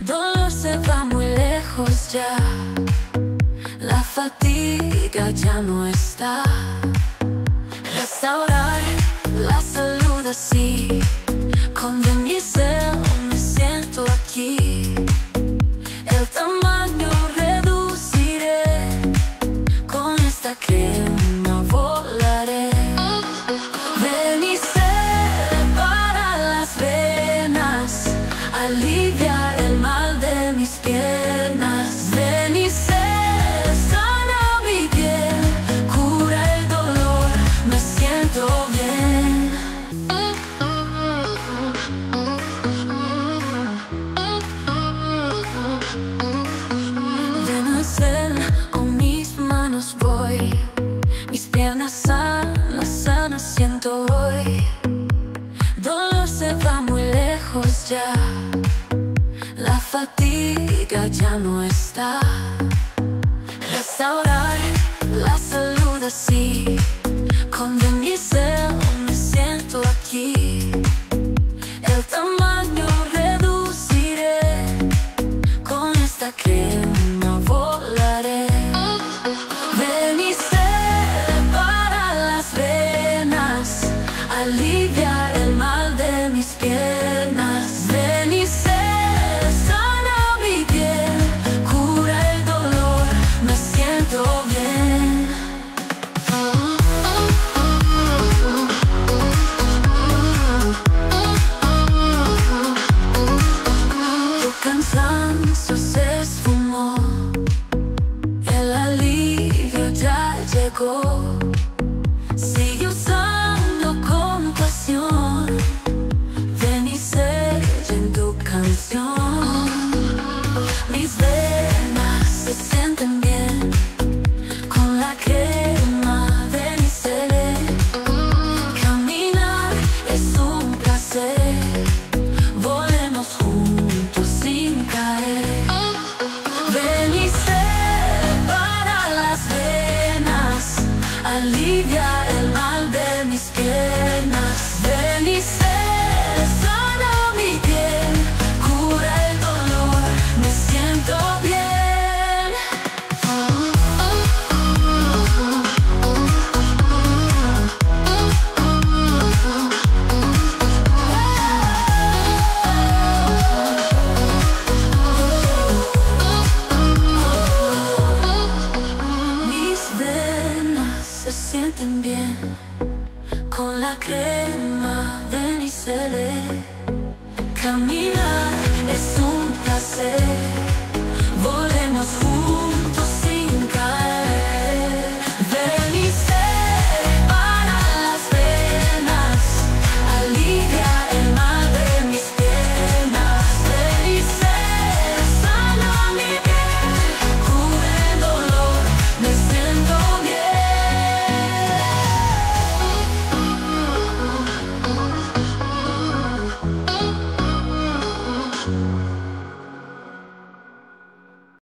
Dolor se va muy lejos ya. La fatiga ya no está. Restaurar la salud así. siento hoy. Dolor se va muy lejos ya. La fatiga ya no está. Restaurar la salud así. Alivia el mal de mis pies. sienten bien con la crema de Nicele. Caminar es un placer.